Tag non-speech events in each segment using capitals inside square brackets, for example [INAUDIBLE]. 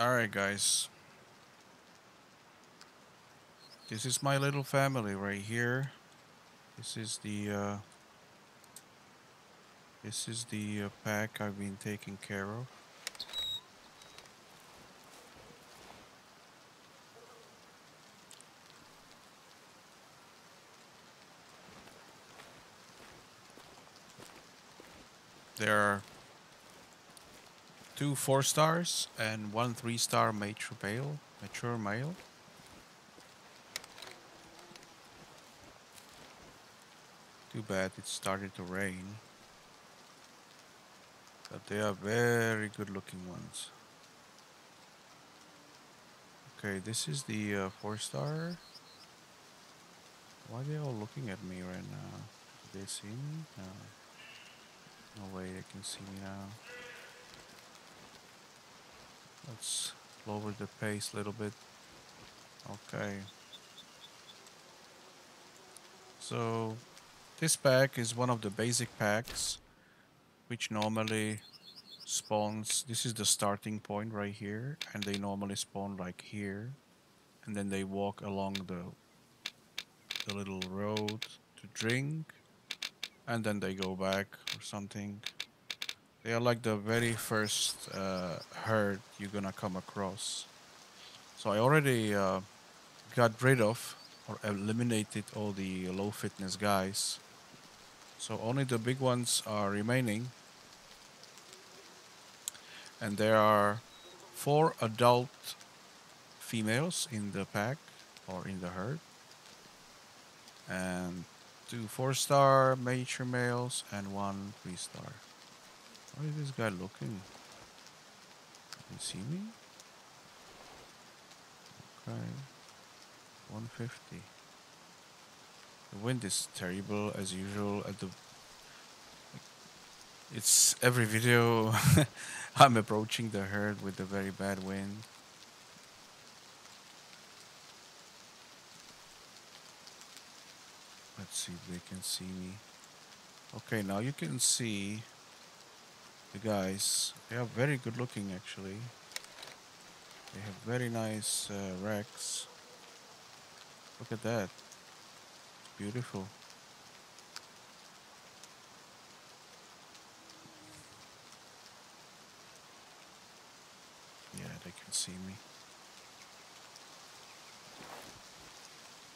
Alright, guys. This is my little family right here. This is the uh, this is the uh, pack I've been taking care of. There are two four stars and one three star mature male. Mature male. Too bad it started to rain. But they are very good looking ones. Okay, this is the uh, four star. Why are they all looking at me right now? Do they see me? No. No way they can see me now. Let's lower the pace a little bit. Okay. So this pack is one of the basic packs which normally spawns this is the starting point right here and they normally spawn like here and then they walk along the the little road to drink and then they go back or something they are like the very first uh, herd you're gonna come across so I already uh, got rid of or eliminated all the low fitness guys so only the big ones are remaining. And there are four adult females in the pack or in the herd. And two four star mature males and one three What is this guy looking? Can you see me? Okay. 150. The wind is terrible as usual at the it's every video [LAUGHS] I'm approaching the herd with a very bad wind. Let's see if they can see me. Okay, now you can see the guys. They are very good looking actually. They have very nice uh, racks. Look at that beautiful. Yeah, they can see me.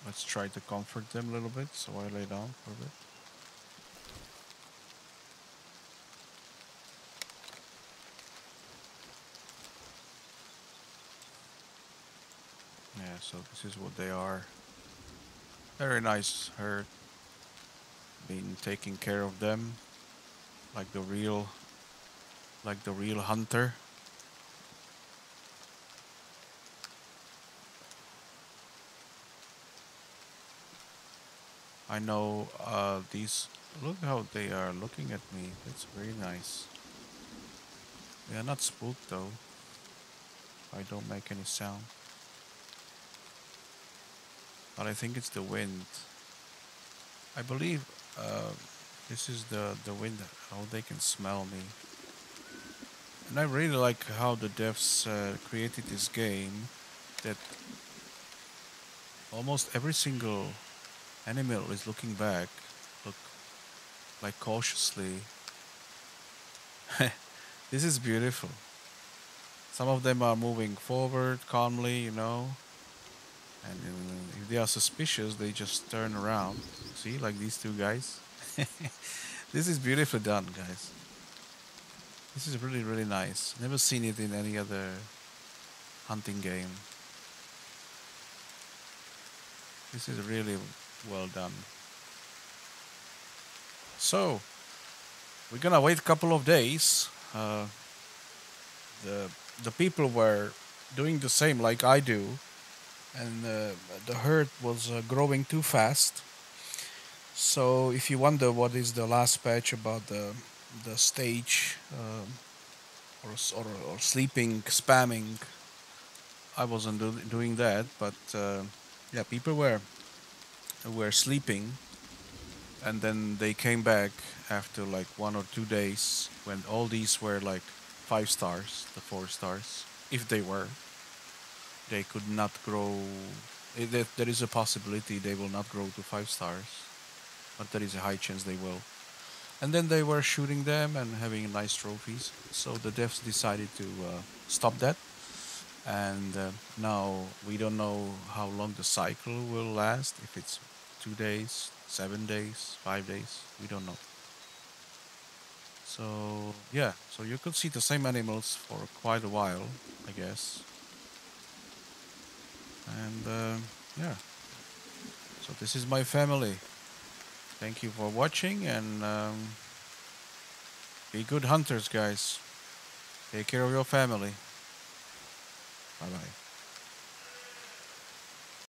Let's try to comfort them a little bit, so I lay down for a bit. Yeah, so this is what they are. Very nice herd. Been taking care of them like the real like the real hunter. I know uh, these look how they are looking at me. That's very nice. They are not spooked though. I don't make any sound. But I think it's the wind. I believe uh, this is the, the wind, how they can smell me. And I really like how the devs uh, created this game that almost every single animal is looking back, look like cautiously. [LAUGHS] this is beautiful. Some of them are moving forward calmly, you know, and if they are suspicious, they just turn around. See, like these two guys. [LAUGHS] this is beautifully done, guys. This is really, really nice. Never seen it in any other hunting game. This is really well done. So, we're gonna wait a couple of days. Uh, the the people were doing the same like I do and uh, the herd was uh, growing too fast. So if you wonder what is the last patch about the the stage um, or, or, or sleeping spamming, I wasn't do doing that, but uh, yeah, people were were sleeping, and then they came back after like one or two days when all these were like five stars, the four stars if they were, they could not grow. eh, There is a possibility they will not grow to five stars, but there is a high chance they will. And then they were shooting them and having nice trophies. So the devs decided to uh, stop that. And uh, now we don't know how long the cycle will last. If it's two days, seven days, five days, we don't know. So yeah, so you could see the same animals for quite a while, I guess. And uh, yeah, so this is my family. Thank you for watching and um, be good hunters, guys. Take care of your family. Bye bye.